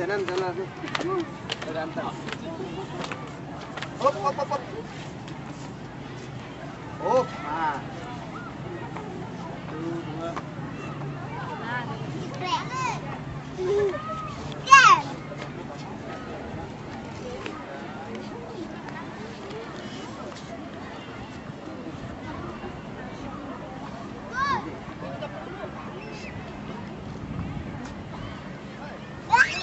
tenan sana. Tergantung. Hop hop hop hop. Hop.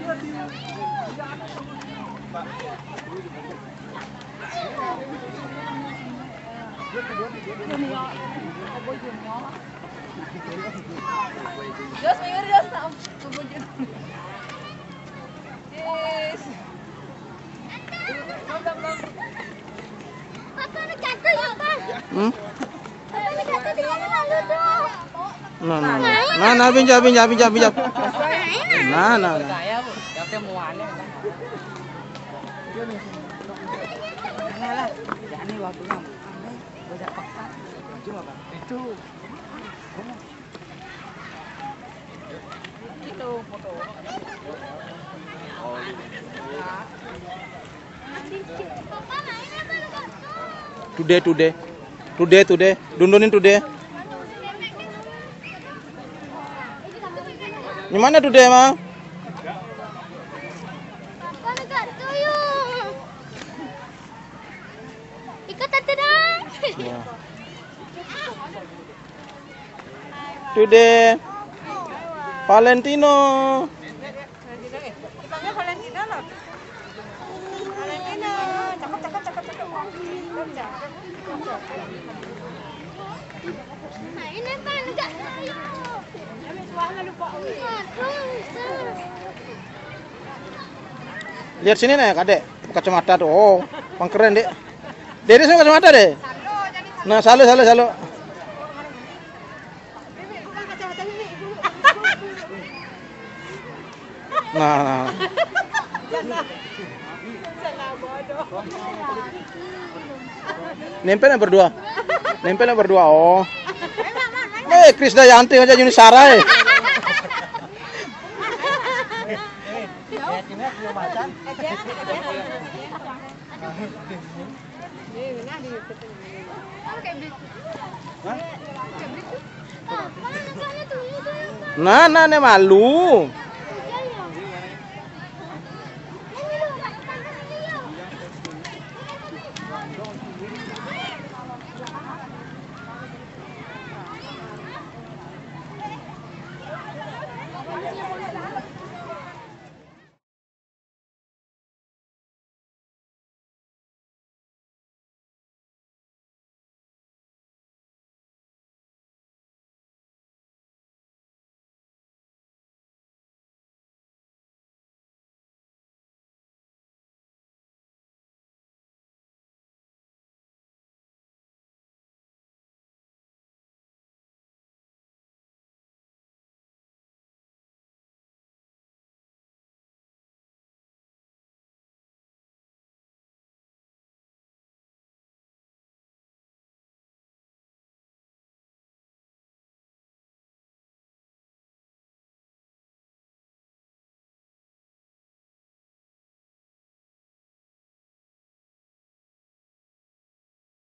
Hmm? Nah, nah, nah, nah, pinjam, pinjam, pinjam, pinjam. Cuma apa? Itu. Itu. Today, today. Today, today. Dundunin today. Gimana today, Ma? Ikut tante dong. Ya. Today. Valentino. Dipanggil Valentina loh. Valentina, cakep cakep cakep cakep. Nah, ini enggak Lihat sini nih, Kadek. Kacamata tuh. Oh, pang keren, Dek. Dede sama kacamata, Dek. Nah, salu, salu, salu. Nah, nah. Nempel yang berdua. Nempel yang berdua. Oh. Eh, Krisdayanti aja Yuni Sarah. Nah, nah, nih malu.